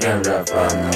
Terra Fama.